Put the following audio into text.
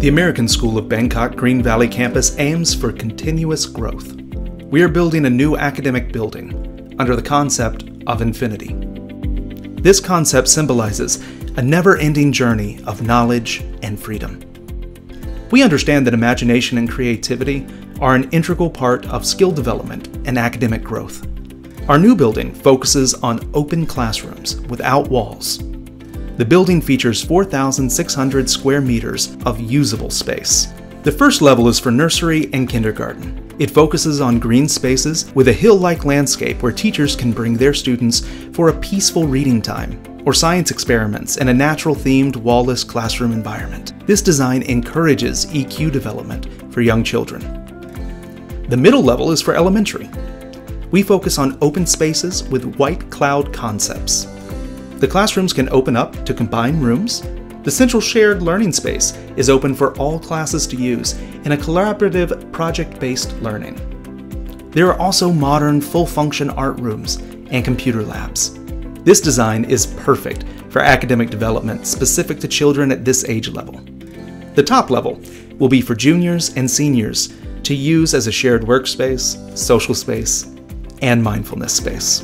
The American School of Bangkok Green Valley campus aims for continuous growth. We are building a new academic building under the concept of infinity. This concept symbolizes a never ending journey of knowledge and freedom. We understand that imagination and creativity are an integral part of skill development and academic growth. Our new building focuses on open classrooms without walls. The building features 4,600 square meters of usable space. The first level is for nursery and kindergarten. It focuses on green spaces with a hill like landscape where teachers can bring their students for a peaceful reading time or science experiments in a natural themed wall-less classroom environment. This design encourages EQ development for young children. The middle level is for elementary. We focus on open spaces with white cloud concepts. The classrooms can open up to combine rooms. The central shared learning space is open for all classes to use in a collaborative project-based learning. There are also modern full-function art rooms and computer labs. This design is perfect for academic development specific to children at this age level. The top level will be for juniors and seniors to use as a shared workspace, social space, and mindfulness space.